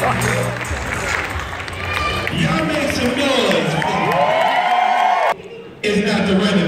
Y'all make some noise. It's not the running.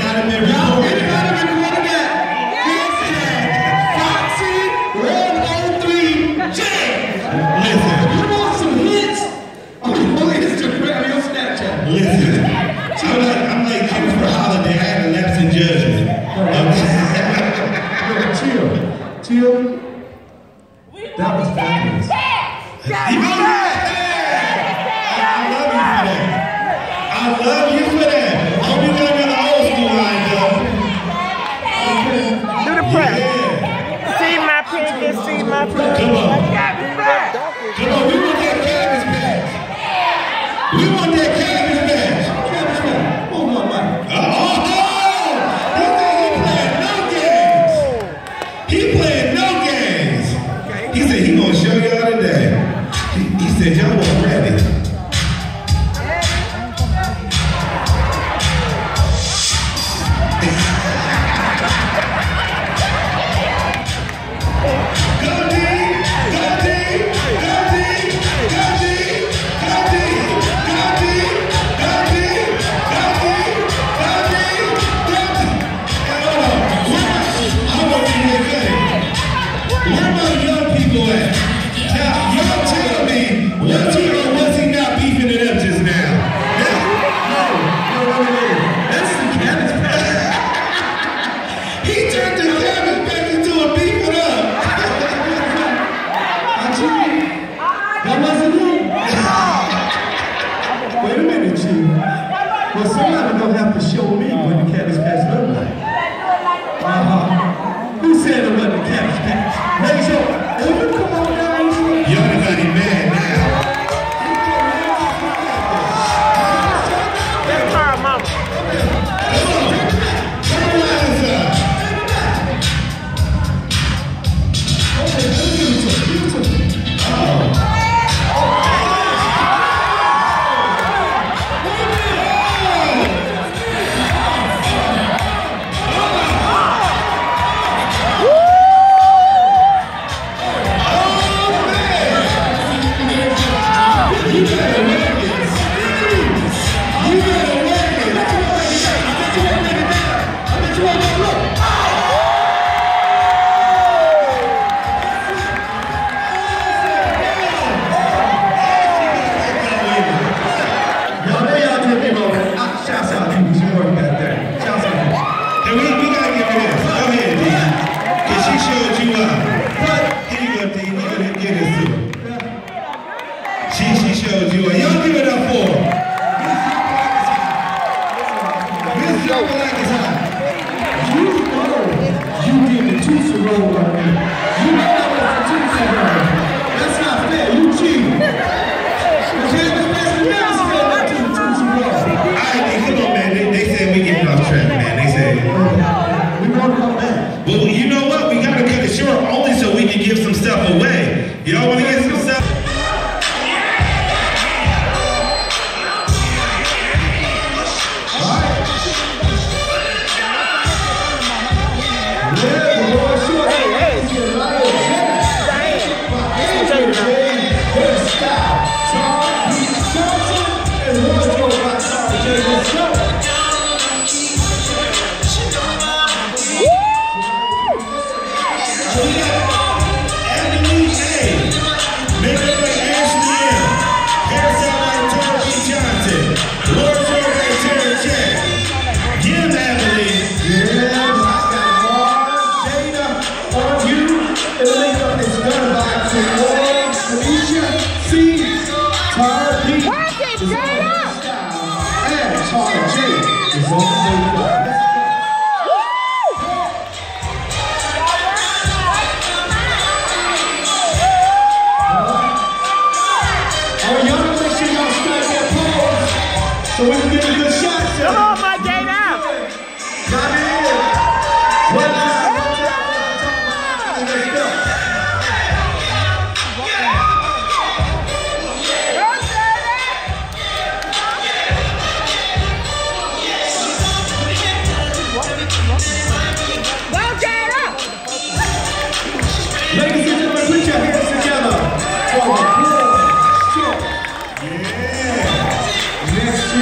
out of here. press. See my pinky, see my pig. Got it back.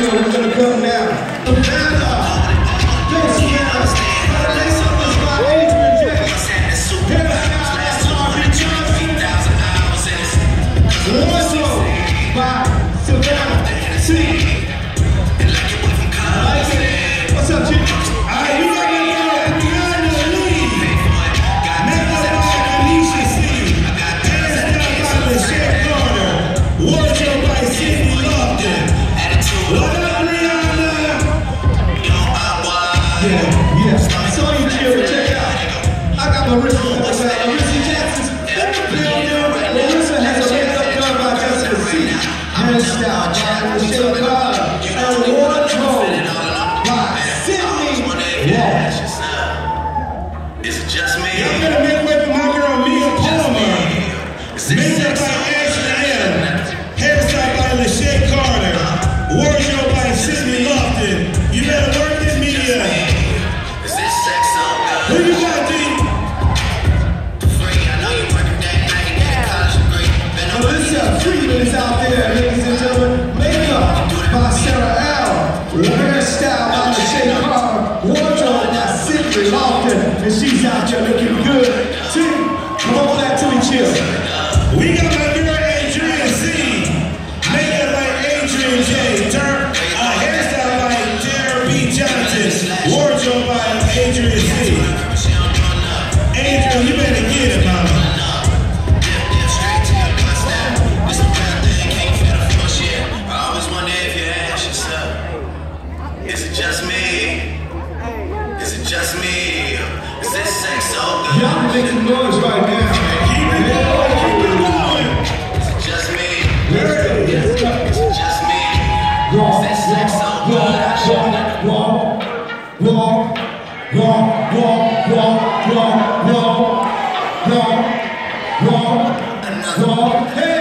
We're gonna come down. go, go, go, hey!